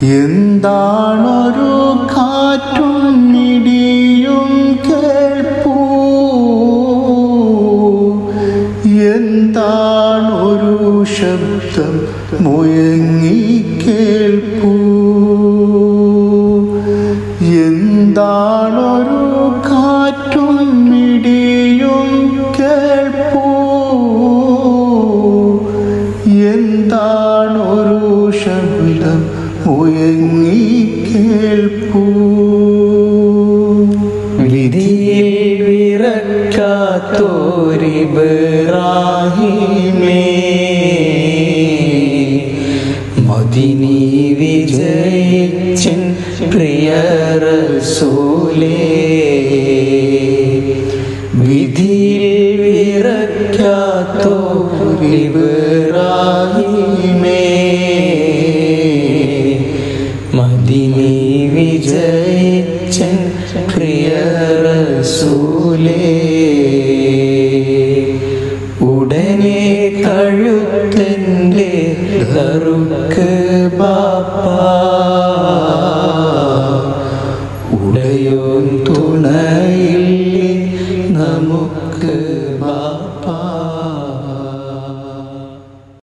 എന്താണൊരു കാറ്റും ഇടിയും കേൾപ്പൂ? എന്താണൊരു ശബ്ദം മുയങ്ങി കേൾപ്പൂ? എന്താണൊരു കാറ്റും ഇടിയും കേൾപ്പൂ? എന്താണൊരു ശബ്ദം മുയങ്ങി കേൾപ്പൂ? വിധിയിൽ വിറക്കാത്തോരിബ്രാഹിമേ മദിനി വിജയിച്ചൻ പ്രിയ റസൂലേ വിധിയിൽ വിറക്കാത്തോരിബ്രാഹിമേ മദിനി വിജയിച്ചൻ പ്രിയ റസൂലേ ഉടനെ കഴുത്തന്റെ കറുക്ക് ബാപ്പ ഉടയോൻ തുണയില്ലേ നമുക്ക്